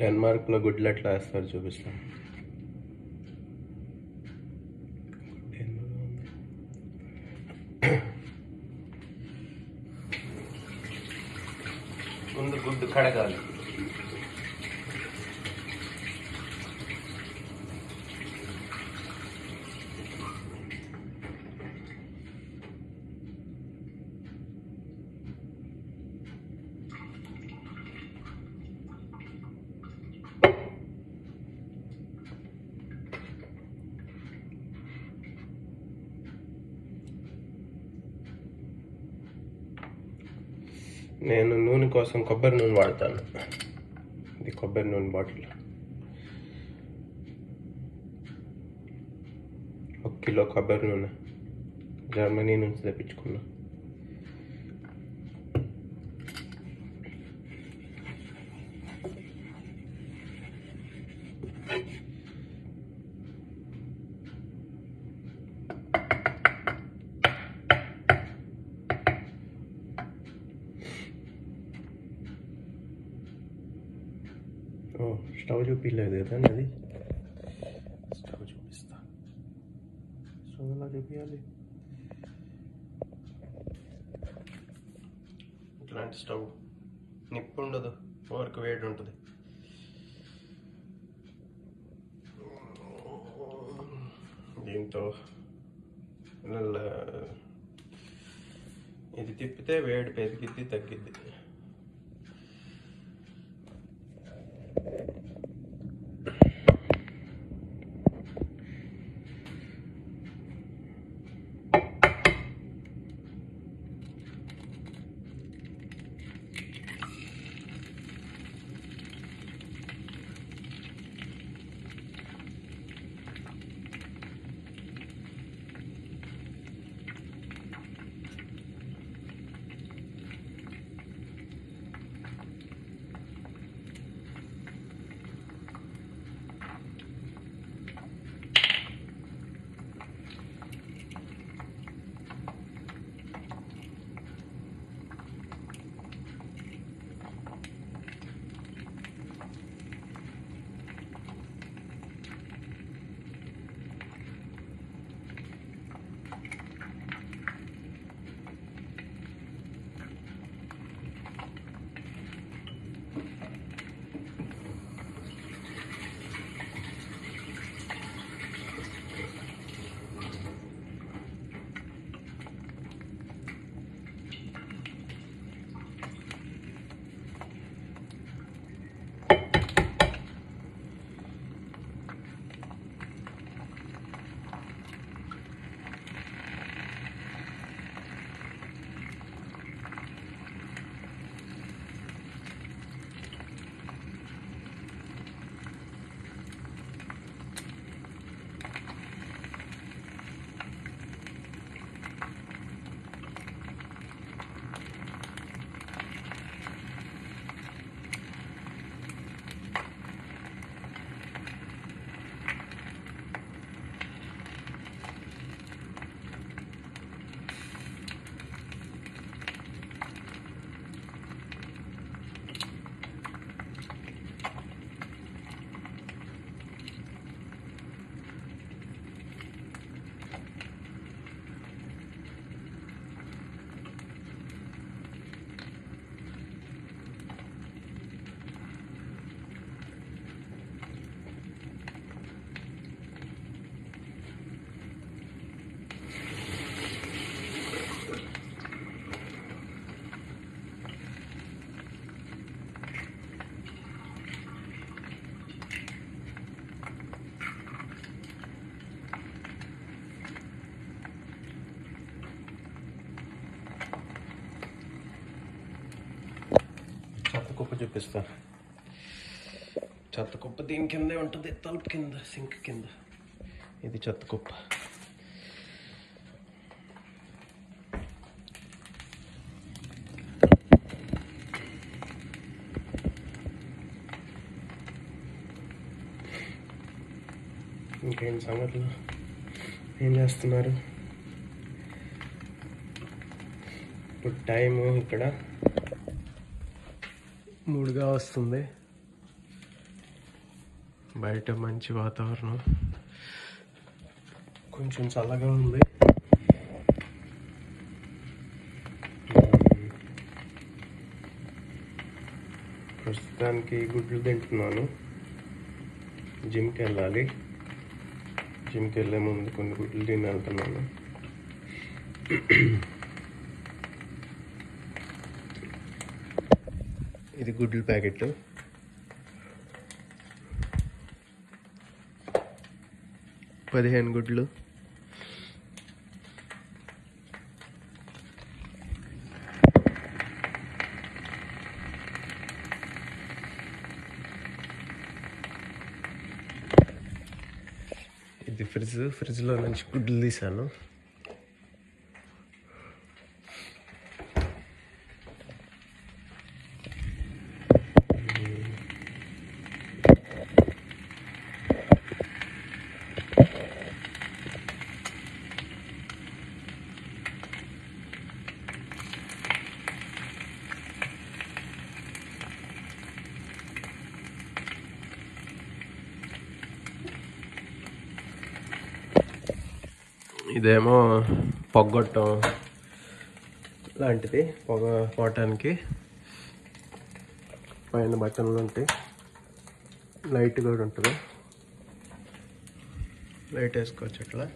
డెన్మార్క్లో గుడ్లు ఎట్లా వేస్తారు చూపిస్తాను. ముందు గుడ్డు కడగాలి. నేను నూనె కోసం కొబ్బరి నూనె వాడతాను. ఇది కొబ్బరి నూనె బాటిల్. ఒక కిలో కొబ్బరి నూనె. జర్మనీ నుంచి తెప్పించుకున్నాను స్టవ్ చూపించలేదు కదా అది స్టవ్ చూపిస్తా స్టవ్ ఎలా చూపించాలి ఇట్లాంటి స్టవ్ నిప్పు ఉండదు. వరకు వేడి ఉంటుంది. దీంతో నల్ల- ఇది తిప్పితే వేడి పెరిగిద్ది తగ్గిద్ది. చెత్త కుప్ప చెత్త కుప్ప దీని కిందే ఉంటుంది తలుపు కింద సింక్ కింద. ఇది చెత్త కుప్ప. ఇంకేం సంగతులు? ఏం చేస్తున్నారు? ఇప్పుడు టైము ఇక్కడ. మూడుగా వస్తుంది. బయట మంచి వాతావరణం. కొంచెం చల్లగా ఉంది. ప్రస్తుతానికి గుడ్లు తింటున్నాను. జిమ్కి వెళ్ళాలి జిమ్కి వెళ్ళే ముందు కొన్ని గుడ్లు తిని వెళ్తున్నాను. ఇది గుడ్ల ప్యాకెట్ పదిహేను గుడ్లు. ఇది ఫ్రిడ్జ్. ఫ్రిడ్జ్లో నుంచి గుడ్లు తీసాను ఇదేమో పొగ్గొట్టం లాంటిది పొగ పోవటానికి. పైన బటన్లు ఉంటాయి. లైట్ కూడా ఉంటుంది. లైట్ వేసుకోవచ్చు అట్లా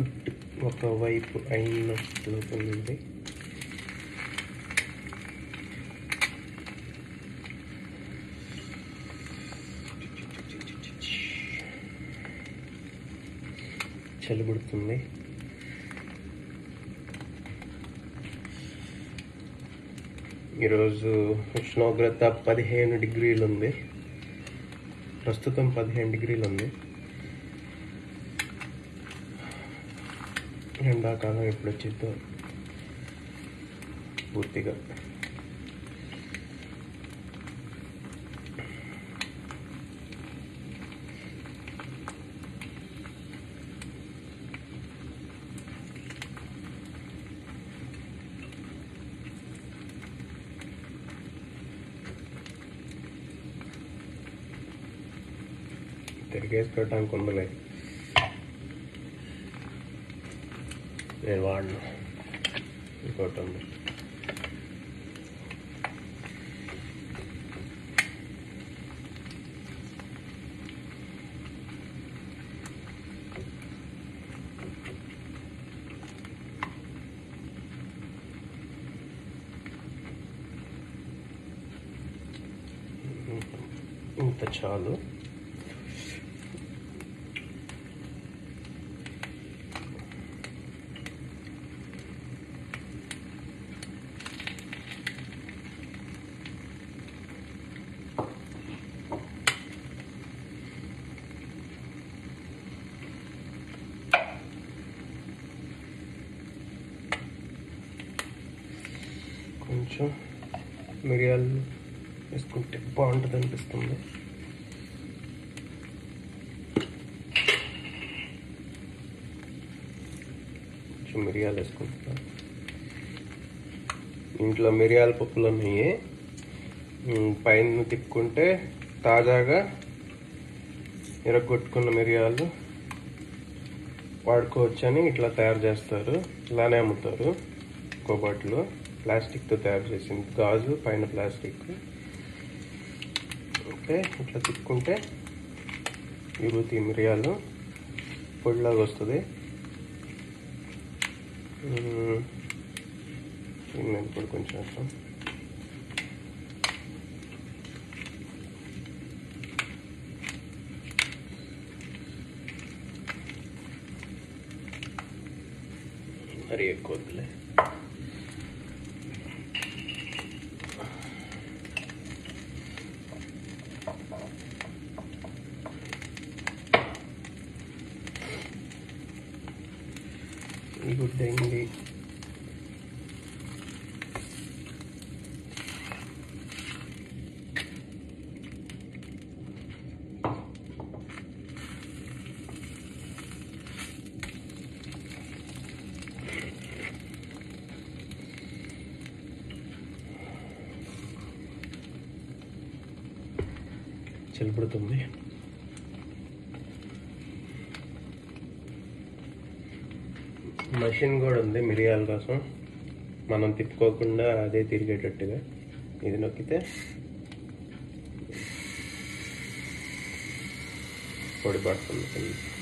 గుడ్ ఒక వైపు అయినట్లుంది చలిపెడుతుంది ఈరోజు ఉష్ణోగ్రత పదిహేను డిగ్రీలు ఉంది ప్రస్తుతం పదిహేను డిగ్రీలు ఉంది ఎండాకాలం ఎప్పుడు వచ్చిద్దో పూర్తిగా. తిరిగేసుకోవటానికి ఉండలే నేను వాడను ఇంకోటి ఉంది ఇంత చాలు. కొంచెం మిరియాలు వేసుకుంటే బాగుంటుంది అనిపిస్తుంది. కొంచెం మిరియాలు వేసుకుంటున్నాను ఇంట్లో మిరియాల పప్పులు ఉన్నాయి. పైన తిక్కుంటే తాజాగా ఇరగొట్టుకున్న మిరియాలు వాడుకోవచ్చని ఇట్లా తయారు చేస్తారు. ఇలానే అమ్ముతారు. కోబాట్లో ప్లాస్టిక్తో తయారు చేసింది గాజు పైన ప్లాస్టిక్. ఓకే ఇట్లా తిక్కుంటే ఇరుగుతాయి మిరియాలు పొడిలాగా వస్తుంది. ఇప్పుడు కొంచెం వేస్తాం. మరి ఎక్కువ వద్దులే. செயல்படுத்த మషిన్ కూడా ఉంది మిరియాల కోసం మనం తిప్పుకోకుండా అదే తిరిగేటట్టుగా. ఇది నొక్కితే పొడి పడుతుంది.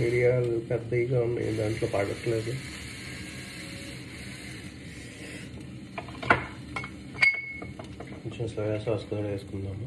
మిరియాలు పెద్దగా ఉన్నాయి దాంట్లో పడట్లేదు కొంచెం సోయా సాస్ కూడా వేసుకుందాము.